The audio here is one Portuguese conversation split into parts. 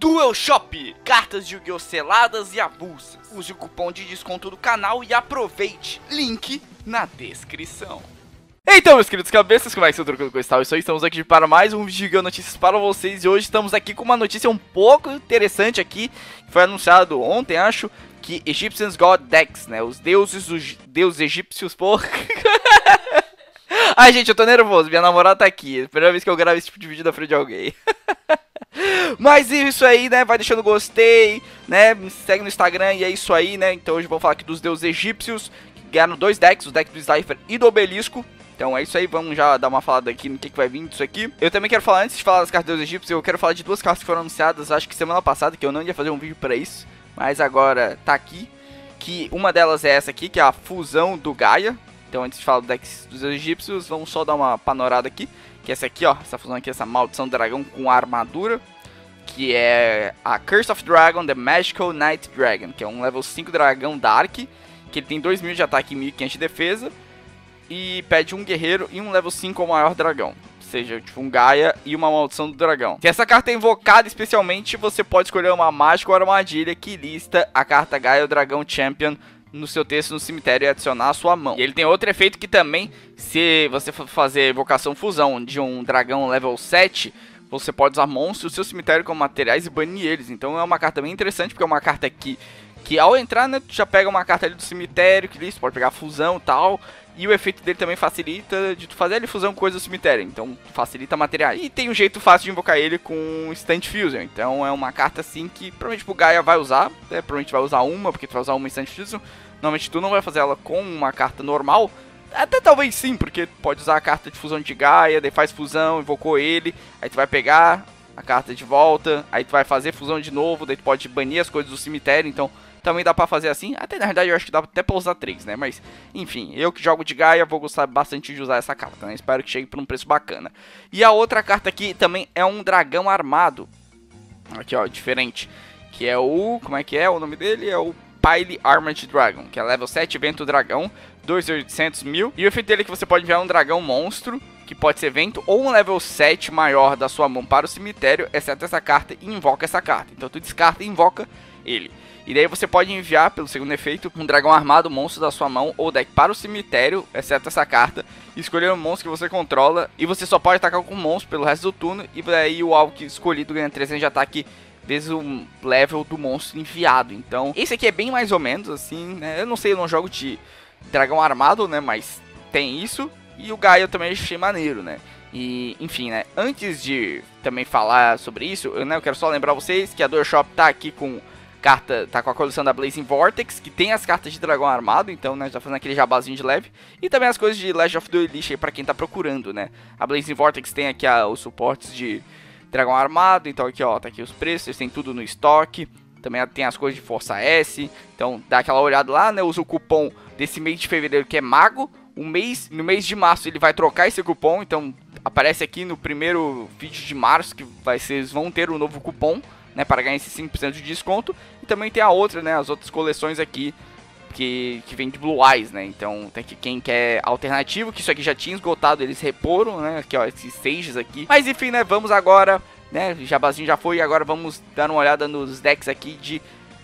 Duel Shop, cartas de Yu-Gi-Oh! seladas e avulsas. Use o cupom de desconto do canal e aproveite. Link na descrição. Então, meus queridos cabeças, como é que você trocando com tal? Isso aí, estamos aqui para mais um vídeo de notícias para vocês e hoje estamos aqui com uma notícia um pouco interessante aqui, que foi anunciado ontem, acho, que Egyptians God Decks, né, os deuses, os deuses egípcios, porra. Ai, gente, eu tô nervoso, minha namorada tá aqui, primeira vez que eu gravo esse tipo de vídeo da frente de alguém. Mas isso aí, né? Vai deixando gostei, né? Me segue no Instagram e é isso aí, né? Então hoje vamos falar aqui dos deuses egípcios que ganharam dois decks, o deck do Slifer e do Obelisco. Então é isso aí, vamos já dar uma falada aqui no que, que vai vir disso aqui. Eu também quero falar, antes de falar das cartas dos egípcios, eu quero falar de duas cartas que foram anunciadas, acho que semana passada, que eu não ia fazer um vídeo pra isso, mas agora tá aqui. Que uma delas é essa aqui, que é a fusão do Gaia. Então antes de falar do deck dos egípcios, vamos só dar uma panorada aqui. Que essa aqui, ó, essa fusão aqui, essa maldição dragão com armadura que é a Curse of Dragon, The Magical Knight Dragon, que é um level 5 dragão Dark, que ele tem 2000 de ataque e 1500 de defesa, e pede um guerreiro e um level 5 ou maior dragão. Ou seja, tipo um Gaia e uma maldição do dragão. Se essa carta é invocada especialmente, você pode escolher uma mágica ou armadilha que lista a carta Gaia ou Dragão Champion no seu texto no cemitério e adicionar a sua mão. E ele tem outro efeito que também, se você for fazer evocação fusão de um dragão level 7, você pode usar monstros do seu cemitério como materiais e banir eles. Então é uma carta bem interessante, porque é uma carta que, que ao entrar, né, tu já pega uma carta ali do cemitério, que você pode pegar fusão e tal. E o efeito dele também facilita de tu fazer ele fusão coisa do cemitério. Então facilita materiais. E tem um jeito fácil de invocar ele com Instant Fusion. Então é uma carta assim que provavelmente o Gaia vai usar. Né, provavelmente vai usar uma, porque tu vai usar uma Instant Fusion. Normalmente tu não vai fazer ela com uma carta normal. Até talvez sim, porque pode usar a carta de fusão de Gaia, daí faz fusão, invocou ele, aí tu vai pegar a carta de volta, aí tu vai fazer fusão de novo, daí tu pode banir as coisas do cemitério, então também dá pra fazer assim. Até na verdade eu acho que dá até pra usar três, né? Mas, enfim, eu que jogo de Gaia vou gostar bastante de usar essa carta, né? Espero que chegue por um preço bacana. E a outra carta aqui também é um dragão armado. Aqui, ó, diferente. Que é o... como é que é o nome dele? É o Pile Armored Dragon, que é level 7 vento dragão, 2.800 mil. E o efeito dele é que você pode enviar um dragão monstro, que pode ser vento, ou um level 7 maior da sua mão para o cemitério, exceto essa carta, e invoca essa carta. Então tu descarta e invoca ele. E daí você pode enviar, pelo segundo efeito, um dragão armado monstro da sua mão ou deck para o cemitério, exceto essa carta, escolher um monstro que você controla. E você só pode atacar com monstro pelo resto do turno, e daí o alvo que escolhido ganha 300 de ataque vezes o level do monstro enviado. Então, esse aqui é bem mais ou menos assim, né? Eu não sei, eu não jogo de dragão armado, né? Mas tem isso. E o Gaia eu também achei maneiro, né? E, enfim, né? Antes de também falar sobre isso, eu, né, eu quero só lembrar vocês que a DualShop tá aqui com carta, tá com a coleção da Blazing Vortex, que tem as cartas de dragão armado, então, né, já fazendo aquele jabazinho de leve, e também as coisas de Legend of Elite aí pra quem tá procurando, né. A Blazing Vortex tem aqui a, os suportes de dragão armado, então aqui ó, tá aqui os preços, tem tudo no estoque. Também tem as coisas de Força S, então dá aquela olhada lá, né? Usa o cupom desse mês de fevereiro que é Mago. O mês, no mês de março ele vai trocar esse cupom, então aparece aqui no primeiro vídeo de março que vai ser, vão ter o um novo cupom, né, para ganhar esse 5% de desconto. E também tem a outra, né, as outras coleções aqui que, que vem de Blue Eyes, né? Então tem que quem quer alternativo, que isso aqui já tinha esgotado, eles reporam, né? Aqui ó, esses sages aqui. Mas enfim, né? Vamos agora, né? Jabazinho já foi, agora vamos dar uma olhada nos decks aqui de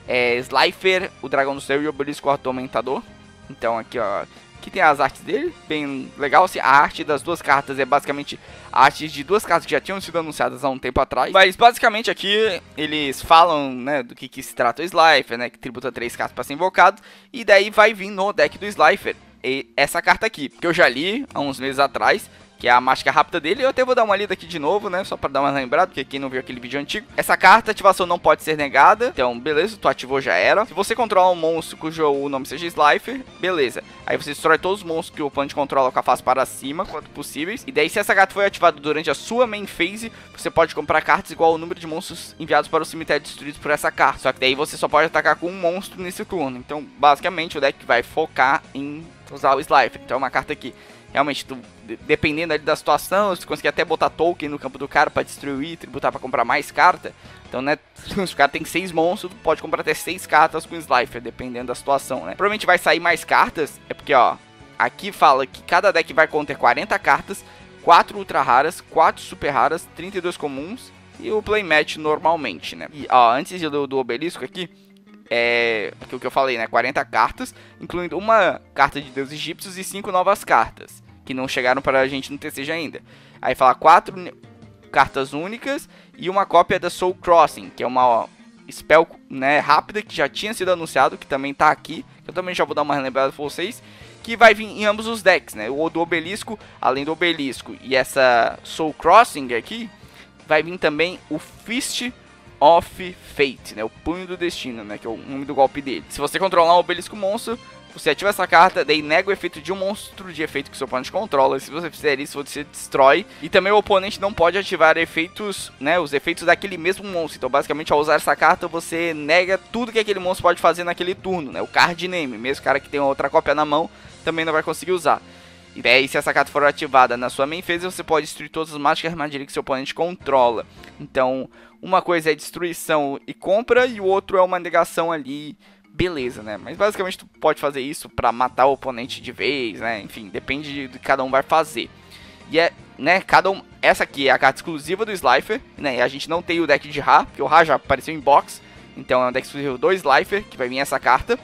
é, Slifer, o Dragão do Céu e o Obelisco Atormentador. Então aqui ó, Aqui tem as artes dele, bem legal. Assim, a arte das duas cartas é basicamente artes de duas cartas que já tinham sido anunciadas há um tempo atrás. Mas basicamente aqui eles falam, né, do que, que se trata o Slifer, né, que tributa três cartas para ser invocado. E daí vai vir no deck do Slifer essa carta aqui, que eu já li há uns meses atrás que é a mágica rápida dele. Eu até vou dar uma lida aqui de novo, né? Só para dar uma lembrada, porque quem não viu aquele vídeo antigo. Essa carta, ativação não pode ser negada. Então, beleza, tu ativou já era. Se você controla um monstro cujo o nome seja Slifer, beleza. Aí você destrói todos os monstros que o oponente controla com a face para cima, quanto possíveis. E daí, se essa carta foi ativada durante a sua main phase, você pode comprar cartas igual ao número de monstros enviados para o cemitério destruídos por essa carta. Só que daí você só pode atacar com um monstro nesse turno. Então, basicamente, o deck vai focar em usar o Slifer. Então, é uma carta aqui realmente, tu, dependendo ali da situação, se conseguir até botar token no campo do cara para destruir, tributar para comprar mais carta. Então, né, se o cara tem seis monstros, tu pode comprar até seis cartas com Slifer, dependendo da situação, né. Provavelmente vai sair mais cartas, é porque, ó, aqui fala que cada deck vai conter 40 cartas, 4 ultra raras, 4 super raras, 32 comuns, e o playmatch normalmente, né? E, ó, antes do, do obelisco aqui, é aquilo que eu falei, né? 40 cartas, incluindo uma carta de deuses egípcios e cinco novas cartas, que não chegaram para a gente no TCG ainda. Aí fala quatro cartas únicas e uma cópia da Soul Crossing, que é uma spell né, rápida que já tinha sido anunciado, que também tá aqui. Eu também já vou dar uma relembrada para vocês. Que vai vir em ambos os decks, né? O do Obelisco, além do Obelisco e essa Soul Crossing aqui, vai vir também o Fist of Fate, né? O Punho do Destino, né? Que é o nome do golpe dele. Se você controlar um Obelisco Monstro, você ativa essa carta, daí nega o efeito de um monstro de efeito que seu oponente controla. Se você fizer isso, você destrói. E também o oponente não pode ativar efeitos, né? Os efeitos daquele mesmo monstro. Então, basicamente, ao usar essa carta, você nega tudo que aquele monstro pode fazer naquele turno, né? O card name. Mesmo cara que tem outra cópia na mão, também não vai conseguir usar. E daí, se essa carta for ativada na sua main phase, você pode destruir todas as mágicas e armadilhas que seu oponente controla. Então, uma coisa é destruição e compra, e o outro é uma negação ali beleza, né? Mas basicamente tu pode fazer isso para matar o oponente de vez, né? Enfim, depende de, de cada um vai fazer. E é, né, cada um, essa aqui é a carta exclusiva do Slifer, né? E a gente não tem o deck de Ra, porque o Ra já apareceu em box, então é um deck exclusivo do Slifer, que vai vir essa carta.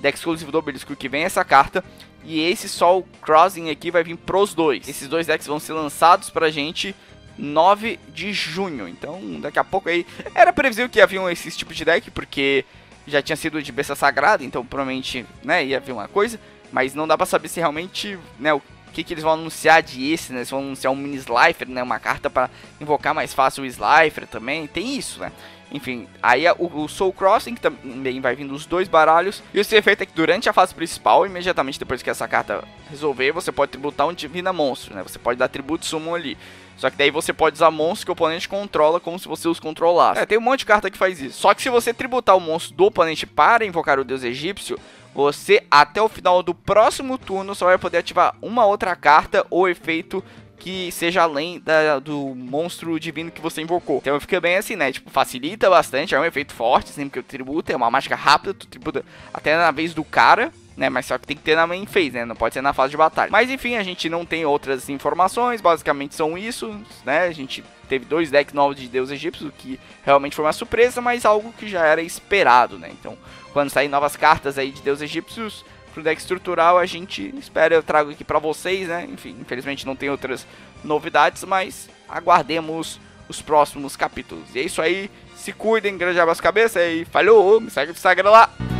Deck exclusivo do Obelisco que vem essa carta. E esse Sol Crossing aqui vai vir pros dois. Esses dois decks vão ser lançados pra gente 9 de junho. Então, daqui a pouco aí. Era previsível que havia esse tipo de deck, porque já tinha sido de besta sagrada, então provavelmente, né, ia vir uma coisa, mas não dá para saber se realmente, né, o que, que eles vão anunciar de esse, né, eles vão anunciar um mini Slifer, né, uma carta para invocar mais fácil o Slifer também, tem isso, né. Enfim, aí o, o, Soul Crossing, que também vai vindo os dois baralhos. E esse efeito é que durante a fase principal, imediatamente depois que essa carta resolver, você pode tributar um Divina Monstro, né? Você pode dar tributo summon ali. Só que daí você pode usar monstros que o oponente controla como se você os controlasse. É, tem um monte de carta que faz isso. Só que se você tributar o monstro do oponente para invocar o deus egípcio, você até o final do próximo turno só vai poder ativar uma outra carta ou efeito que seja além da, do monstro divino que você invocou. Então fica bem assim, né? Tipo, facilita bastante, é um efeito forte, sempre que eu tributo, é uma mágica rápida, tu tributa até na vez do cara né? Mas só que tem que ter na main phase, né? Não pode ser na fase de batalha. Mas enfim, a gente não tem outras informações, basicamente são isso, né? A gente teve dois decks novos de Deus Egípcio, que realmente foi uma surpresa, mas algo que já era esperado, né? Então, quando sair novas cartas aí de Deus Egípcios pro deck estrutural, a gente espera, eu trago aqui pra vocês, né? Enfim, infelizmente não tem outras novidades, mas aguardemos os próximos capítulos. E é isso aí, se cuidem, grande abraço cabeça e falou, me segue no Instagram lá.